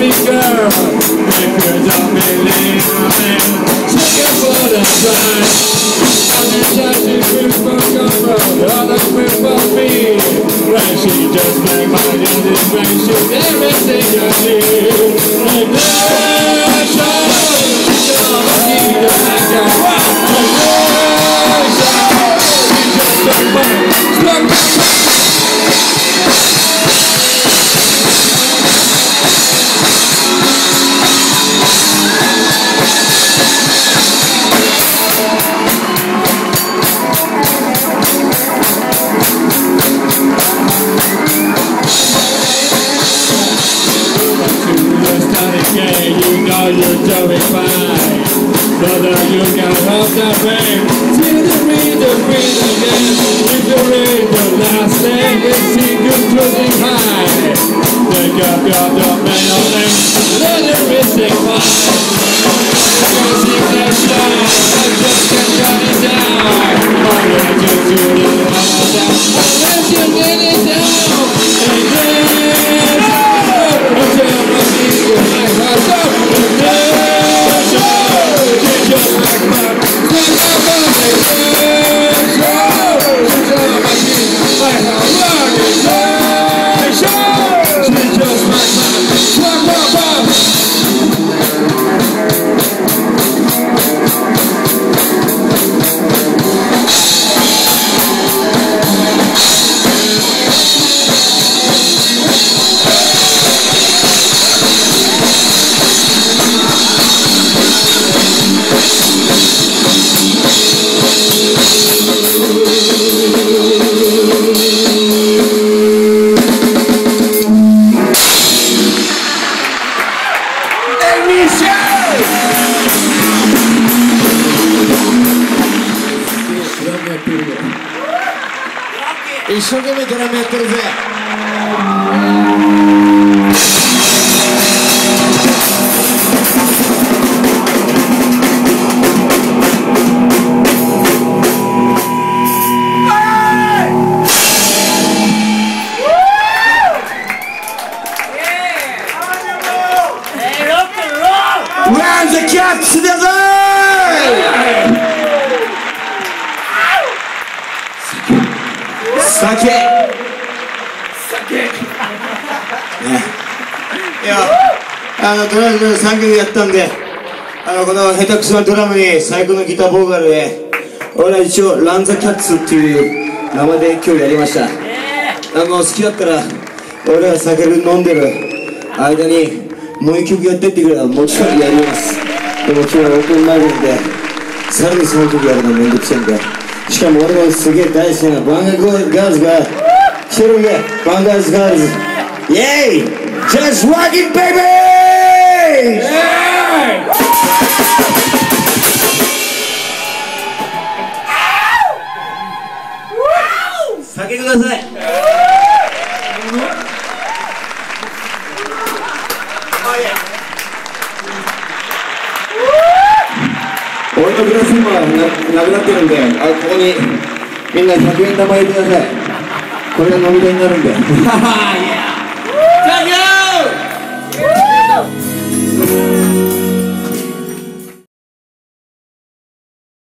me girl If you. don't believe me Take it for the time I'm just touching people come round All the people me Right, she just like my indiscretion She's everything you need And I show you Stuck, stuck, stuck you're doing fine. Brother, you can help the pain. Till the read the read again. If you read the last name, it's secret closing high. Take up your domain on them. Let it ってるよ一生懸命ドラムやってるぜ。酒酒。ね。いやあのドラム3曲やったんであのこの下手くそなドラムに最高のギターボーカルで俺は一応ランザキャッツっていう名前で今日やりました。あの好きだったら俺が酒飲んでる間にもう一曲やってってくればもちろんやります。でも今日はオープンマイクでさらにその曲やるのめんどくさいんでしかも俺がすげえ大好きなバンガガールズが来てるんでバンガールズガールズ。イェイ! Just rockin' baby! 酒ください俺のグラス今ななくなってるんであここにみんな100円玉入れてくださいこれが飲み会になるんで Thank you!